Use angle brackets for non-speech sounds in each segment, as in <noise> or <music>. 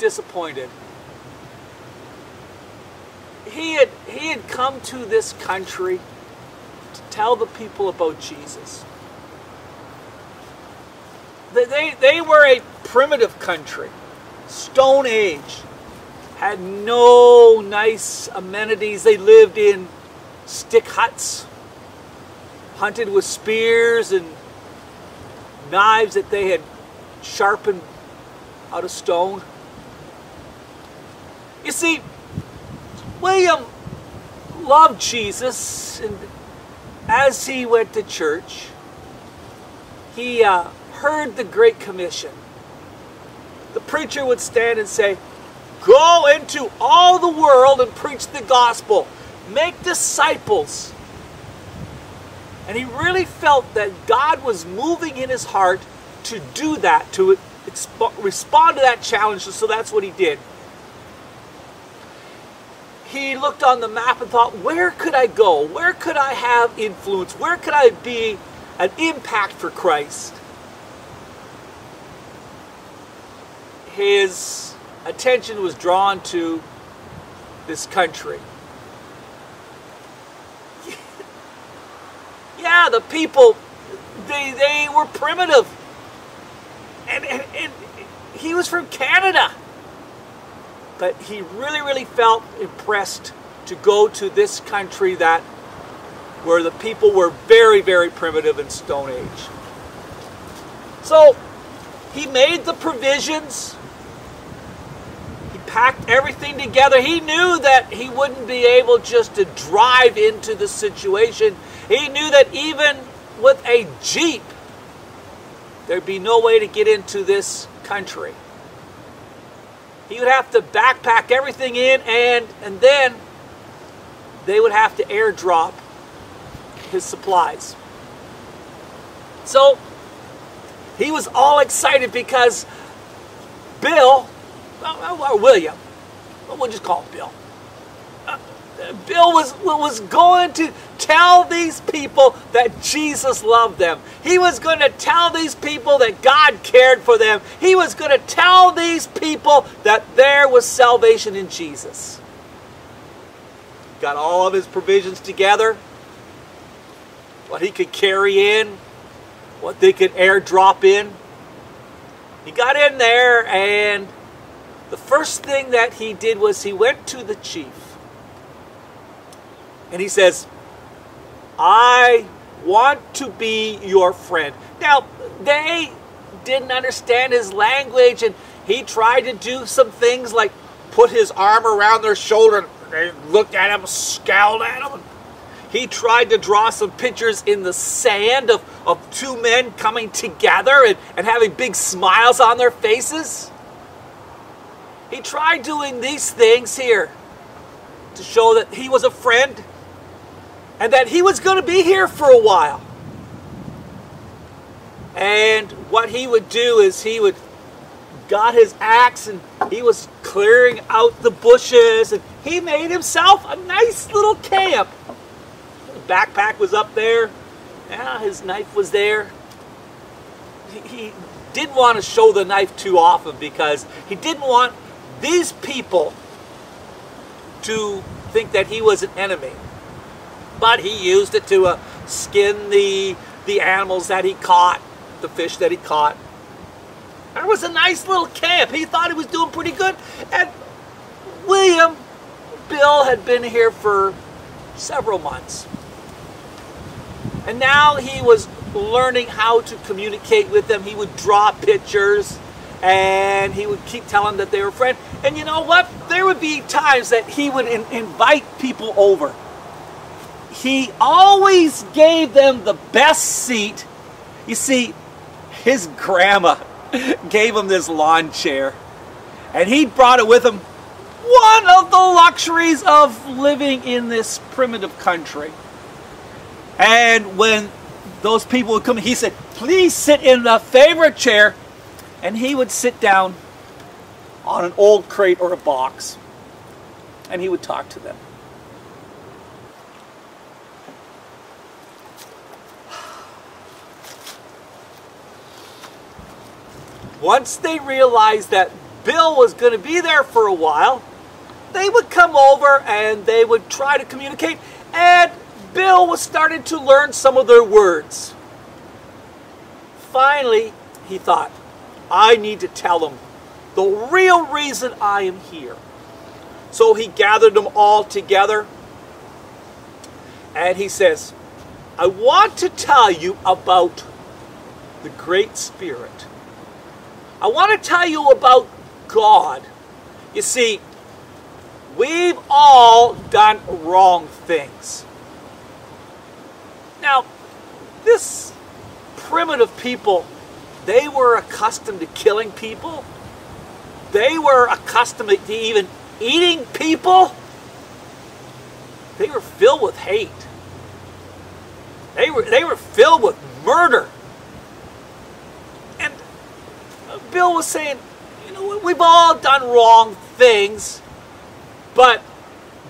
disappointed. He had, he had come to this country to tell the people about Jesus. They, they, they were a primitive country, Stone Age, had no nice amenities. They lived in stick huts, hunted with spears and knives that they had sharpened out of stone. You see, William loved Jesus, and as he went to church, he uh, heard the Great Commission. The preacher would stand and say, Go into all the world and preach the gospel, make disciples. And he really felt that God was moving in his heart to do that, to respond to that challenge, so that's what he did. He looked on the map and thought, where could I go? Where could I have influence? Where could I be an impact for Christ? His attention was drawn to this country. <laughs> yeah, the people, they, they were primitive. And, and, and he was from Canada. But he really, really felt impressed to go to this country that where the people were very, very primitive in Stone Age. So he made the provisions. He packed everything together. He knew that he wouldn't be able just to drive into the situation. He knew that even with a Jeep, there'd be no way to get into this country. He would have to backpack everything in and and then they would have to airdrop his supplies. So he was all excited because Bill, or William, we'll just call him Bill. Bill was, was going to tell these people that Jesus loved them. He was going to tell these people that God cared for them. He was going to tell these people that there was salvation in Jesus. Got all of his provisions together what he could carry in, what they could airdrop in. He got in there, and the first thing that he did was he went to the chief and he says, I want to be your friend. Now, they didn't understand his language, and he tried to do some things like put his arm around their shoulder. They looked at him, scowled at him, he tried to draw some pictures in the sand of, of two men coming together and, and having big smiles on their faces. He tried doing these things here to show that he was a friend and that he was going to be here for a while. And what he would do is he would got his axe and he was clearing out the bushes and he made himself a nice little camp backpack was up there. Yeah, his knife was there. He, he didn't want to show the knife too often because he didn't want these people to think that he was an enemy. But he used it to uh, skin the, the animals that he caught, the fish that he caught. It was a nice little camp. He thought he was doing pretty good. And William, Bill had been here for several months. And now he was learning how to communicate with them. He would draw pictures and he would keep telling them that they were friends. And you know what? There would be times that he would in- invite people over. He always gave them the best seat. You see, his grandma <laughs> gave him this lawn chair, and he brought it with him. One of the luxuries of living in this primitive country. And when those people would come, he said, please sit in the favorite chair. And he would sit down on an old crate or a box. And he would talk to them. Once they realized that Bill was going to be there for a while, they would come over and they would try to communicate, and Bill was starting to learn some of their words. Finally, he thought, I need to tell them the real reason I am here. So he gathered them all together and he says, I want to tell you about the Great Spirit. I want to tell you about God. You see, we've all done wrong things. Now, this primitive people, they were accustomed to killing people. They were accustomed to even eating people. They were filled with hate. They were, they were filled with murder. And Bill was saying, you know, we've all done wrong things, but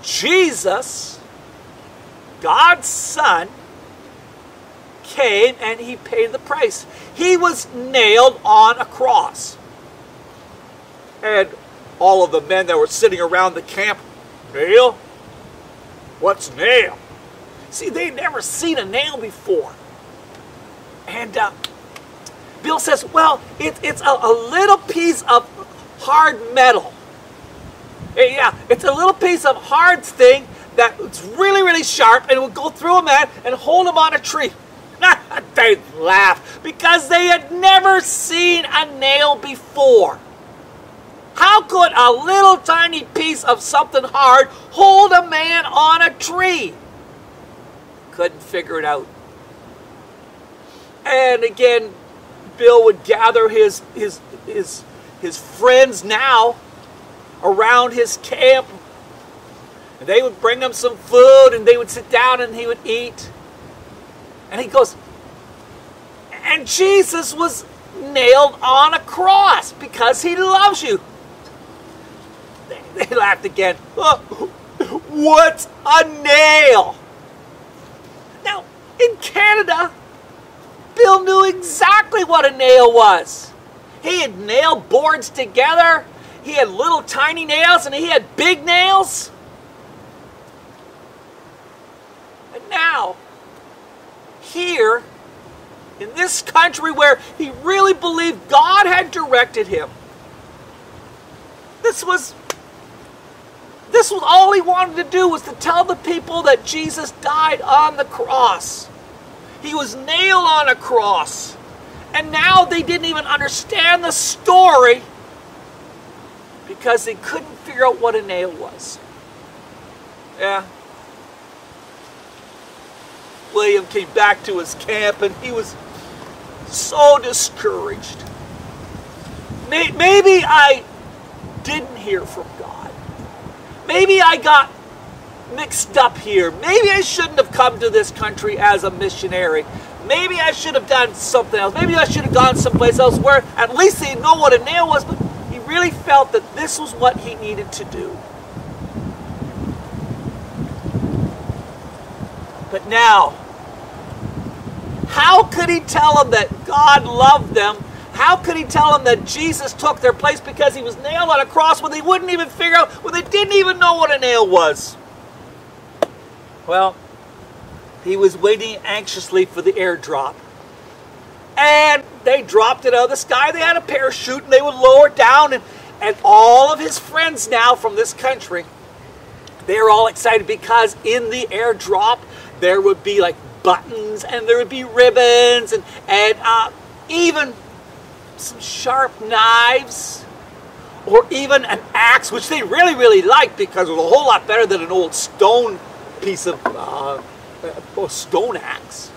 Jesus, God's Son, came and he paid the price. He was nailed on a cross. And all of the men that were sitting around the camp, nail? What's nail? See, they'd never seen a nail before. And uh, Bill says, well, it, it's a, a little piece of hard metal. Eh, yeah, it's a little piece of hard thing that's really, really sharp and will go through a man and hold him on a tree. <laughs> they laughed because they had never seen a nail before. How could a little tiny piece of something hard hold a man on a tree? Couldn't figure it out. And again, Bill would gather his his his his friends now around his camp. And they would bring him some food and they would sit down and he would eat. And he goes, and Jesus was nailed on a cross because he loves you. They, <laughs> they laughed again. Oh, what's a nail? Now, in Canada, Bill knew exactly what a nail was. He had nailed boards together. He had little tiny nails and he had big nails. And now, here in this country where he really believed God had directed him. This was this was all he wanted to do was to tell the people that Jesus died on the cross. He was nailed on a cross. And now they didn't even understand the story because they couldn't figure out what a nail was. Yeah, William came back to his camp and he was so discouraged. Maybe I didn't hear from God. Maybe I got mixed up here. Maybe I shouldn't have come to this country as a missionary. Maybe I should have done something else. Maybe I should have gone someplace else where at least they know what a nail was, but he really felt that this was what he needed to do. But now, how could he tell them that God loved them? How could he tell them that Jesus took their place because he was nailed on a cross when they wouldn't even figure out, when they didn't even know what a nail was? Well, he was waiting anxiously for the airdrop. And they dropped it out of the sky. They had a parachute and they would lower down. And, and all of his friends now from this country, they're all excited because in the airdrop, there would be like buttons and there would be ribbons and, and uh, even some sharp knives or even an axe, which they really, really liked because it was a whole lot better than an old stone piece of uh, stone axe.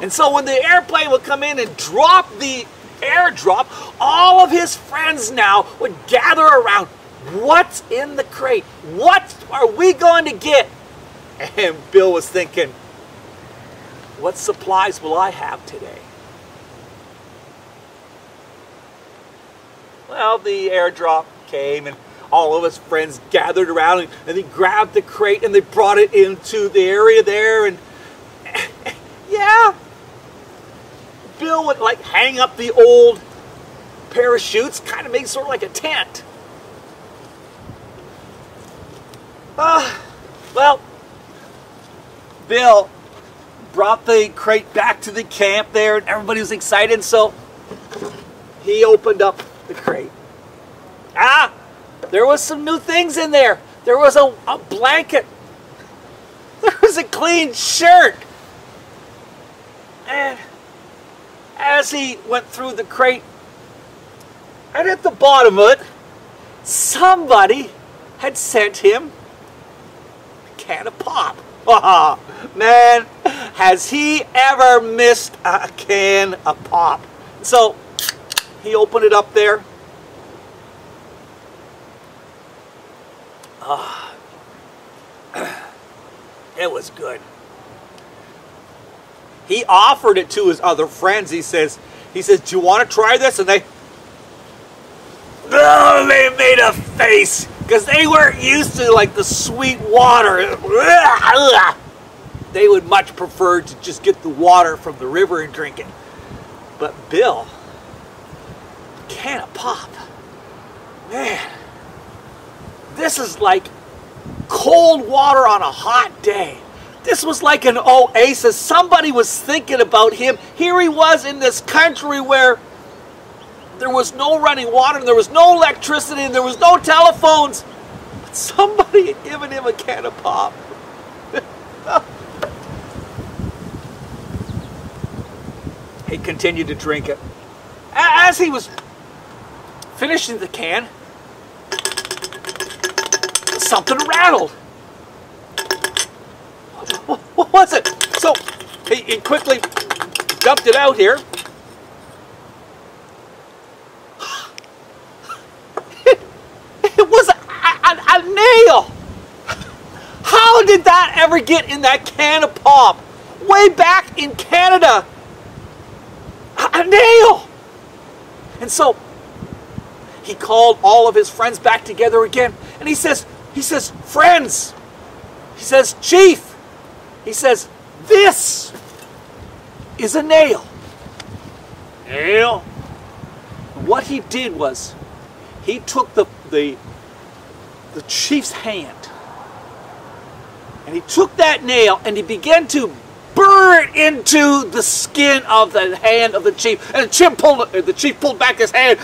And so when the airplane would come in and drop the airdrop, all of his friends now would gather around. What's in the crate? What are we going to get? And Bill was thinking, what supplies will I have today? Well, the airdrop came and all of his friends gathered around and, and they grabbed the crate and they brought it into the area there and <laughs> yeah, Bill would like hang up the old parachutes, kind of made sort of like a tent. Uh, well, Bill brought the crate back to the camp there, and everybody was excited, so he opened up the crate. Ah, there was some new things in there. There was a, a blanket. <laughs> There was a clean shirt. And as he went through the crate, and at the bottom of it, somebody had sent him a can of pop. <laughs> Man, has he ever missed a can of pop? So he opened it up there. Ah, <clears throat> it was good. He offered it to his other friends. He says, he says, do you want to try this? And they, oh, they made a face because they weren't used to like the sweet water. <laughs> They would much prefer to just get the water from the river and drink it. But Bill, can of pop, man, this is like cold water on a hot day. This was like an oasis. Somebody was thinking about him. Here he was in this country where there was no running water and there was no electricity and there was no telephones. But somebody <laughs> had given him a can of pop. <laughs> he continued to drink it. As he was finishing the can, something rattled. What was it? So he, quickly dumped it out here. It, <sighs> it was a, a, a nail. How did that ever get in that can of pop? Way back in Canada. A nail. And so he called all of his friends back together again. And he says, he says, friends, he says, chief, he says, this is a nail. Nail? What he did was, he took the, the, the chief's hand, and he took that nail and he began to burn it into the skin of the hand of the chief. And the chief pulled, the chief pulled back his hand.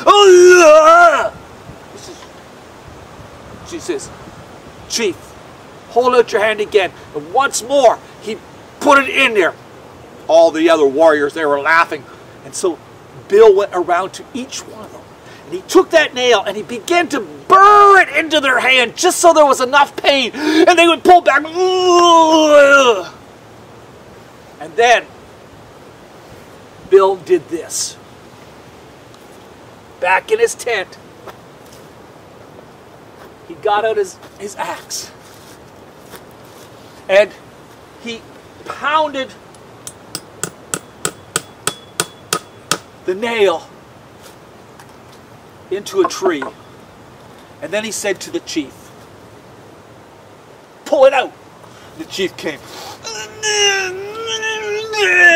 She says, Chief, hold out your hand again. And once more, he put it in there. All the other warriors, they were laughing. And so Bill went around to each one of them. And he took that nail and he began to burr it into their hand just so there was enough pain. And they would pull back. And then Bill did this. Back in his tent, got out his, his axe and he pounded the nail into a tree. And then he said to the chief, Pull it out. The chief came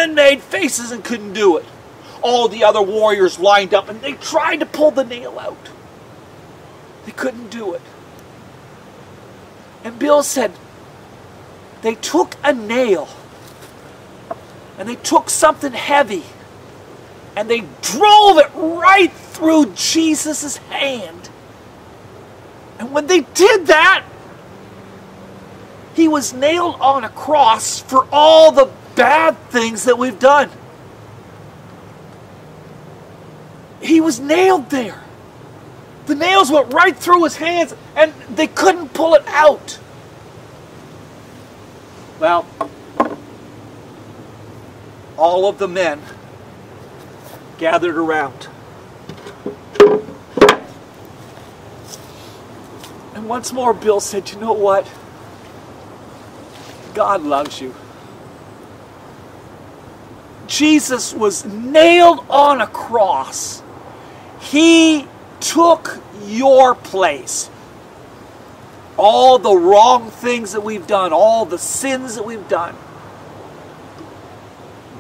and made faces and couldn't do it. All the other warriors lined up and they tried to pull the nail out. They couldn't do it. And Bill said, they took a nail and they took something heavy and they drove it right through Jesus' hand. And when they did that, he was nailed on a cross for all the bad things that we've done. He was nailed there. The nails went right through his hands and they couldn't pull it out. Well, all of the men gathered around. And once more, Bill said, You know what? God loves you. Jesus was nailed on a cross. He took your place all the wrong things that we've done, all the sins that we've done.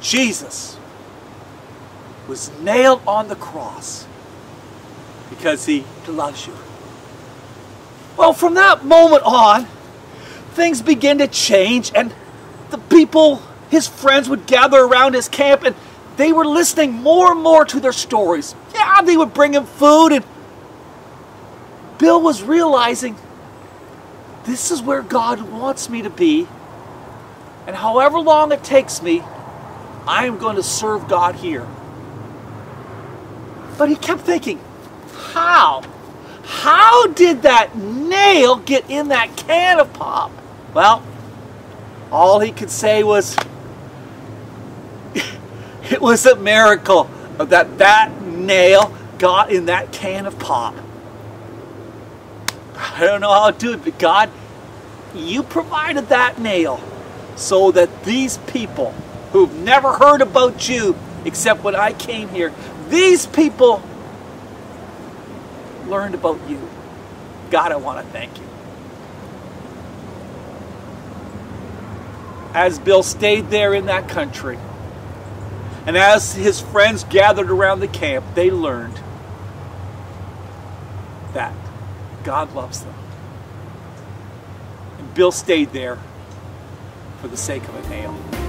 Jesus was nailed on the cross because he loves you. Well, from that moment on, things began to change and the people, his friends would gather around his camp and they were listening more and more to their stories. Yeah, they would bring him food and Bill was realizing this is where God wants me to be. And however long it takes me, I am going to serve God here. But he kept thinking, how? How did that nail get in that can of pop? Well, all he could say was, <laughs> it was a miracle that that nail got in that can of pop. I don't know how to do it, but God, you provided that nail so that these people who've never heard about you except when I came here, these people learned about you. God, I want to thank you. As Bill stayed there in that country, and as his friends gathered around the camp, they learned that God loves them. And Bill stayed there for the sake of a nail.